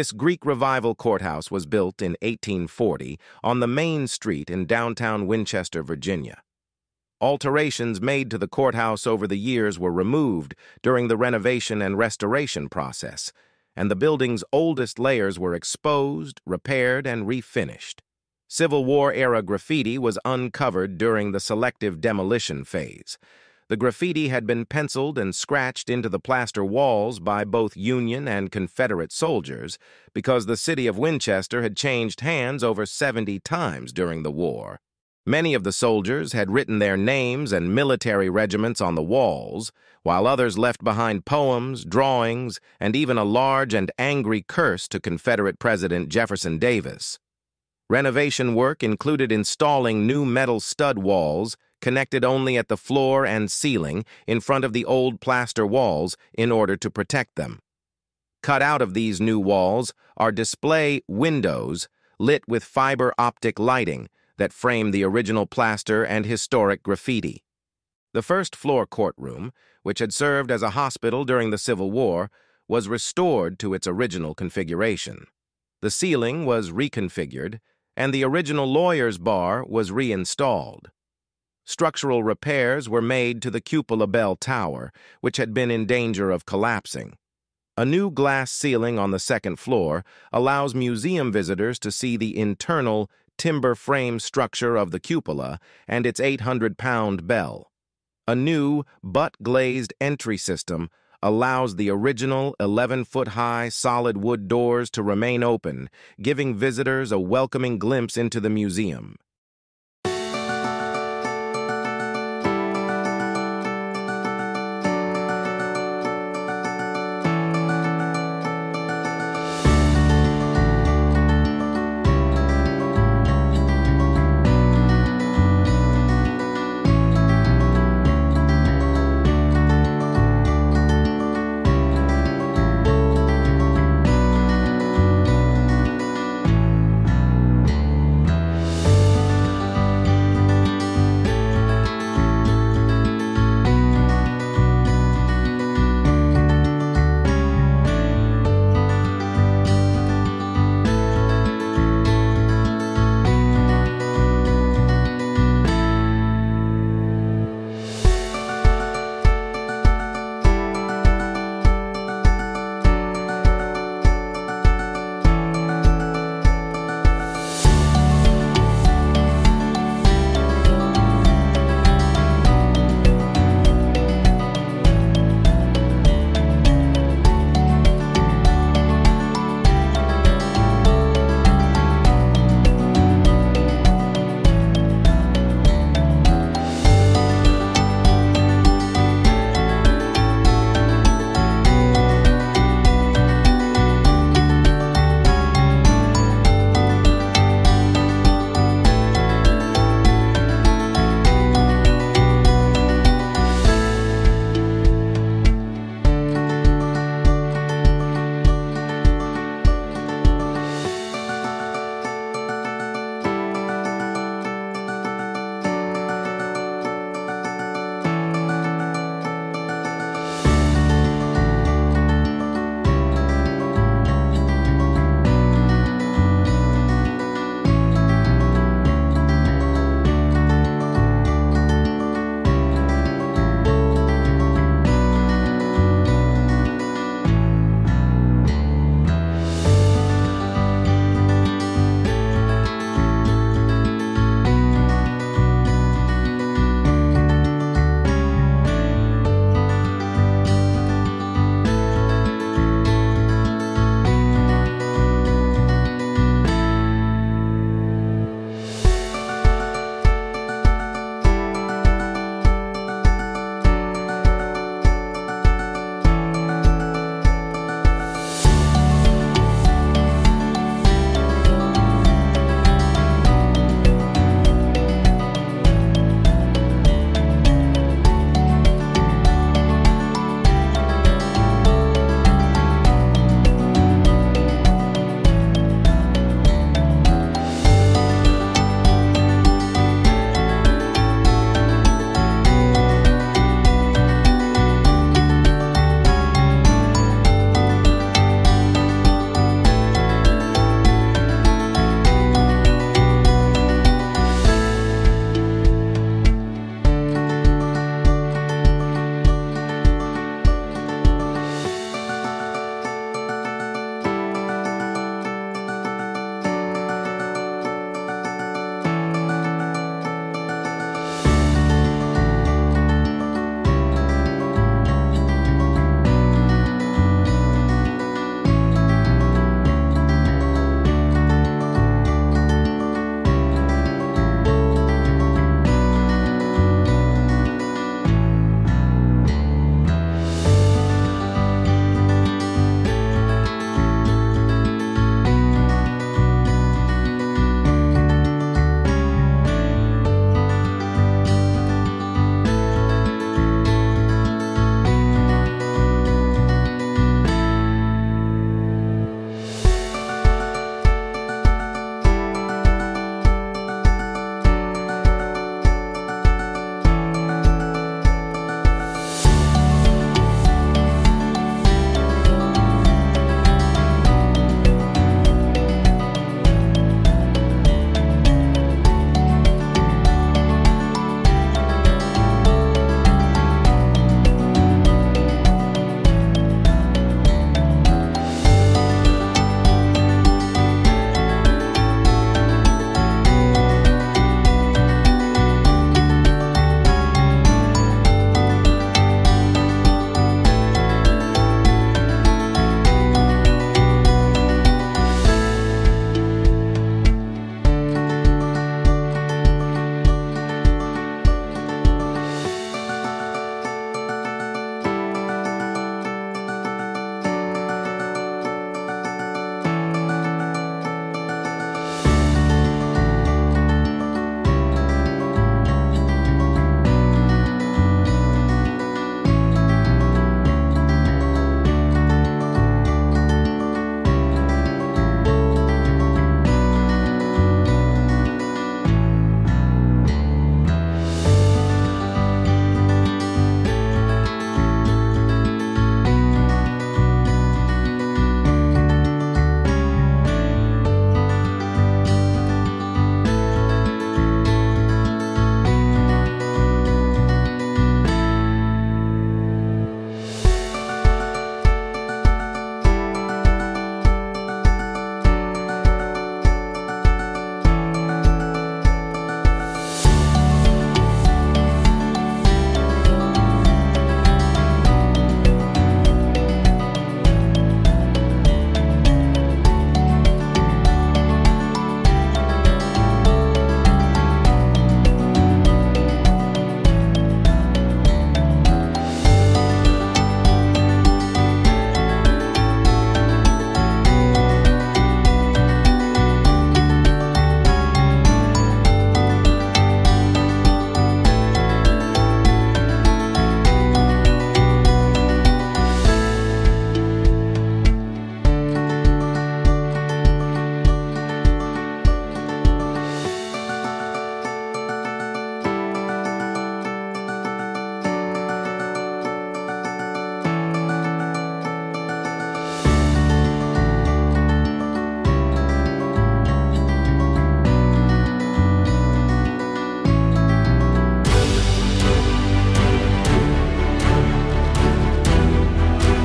This Greek Revival courthouse was built in 1840 on the main street in downtown Winchester, Virginia. Alterations made to the courthouse over the years were removed during the renovation and restoration process, and the building's oldest layers were exposed, repaired, and refinished. Civil War-era graffiti was uncovered during the selective demolition phase. The graffiti had been penciled and scratched into the plaster walls by both Union and Confederate soldiers because the city of Winchester had changed hands over 70 times during the war. Many of the soldiers had written their names and military regiments on the walls, while others left behind poems, drawings, and even a large and angry curse to Confederate President Jefferson Davis. Renovation work included installing new metal stud walls connected only at the floor and ceiling in front of the old plaster walls in order to protect them. Cut out of these new walls are display windows lit with fiber optic lighting that frame the original plaster and historic graffiti. The first floor courtroom, which had served as a hospital during the Civil War, was restored to its original configuration. The ceiling was reconfigured, and the original lawyer's bar was reinstalled. Structural repairs were made to the cupola bell tower, which had been in danger of collapsing. A new glass ceiling on the second floor allows museum visitors to see the internal timber frame structure of the cupola and its 800-pound bell. A new, butt-glazed entry system allows the original 11-foot-high solid wood doors to remain open, giving visitors a welcoming glimpse into the museum.